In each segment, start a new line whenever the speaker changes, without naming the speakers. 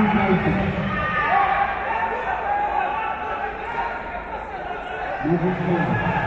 Thank
you.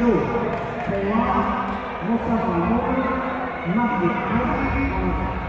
Mustafa Muhammad Mahdi Haji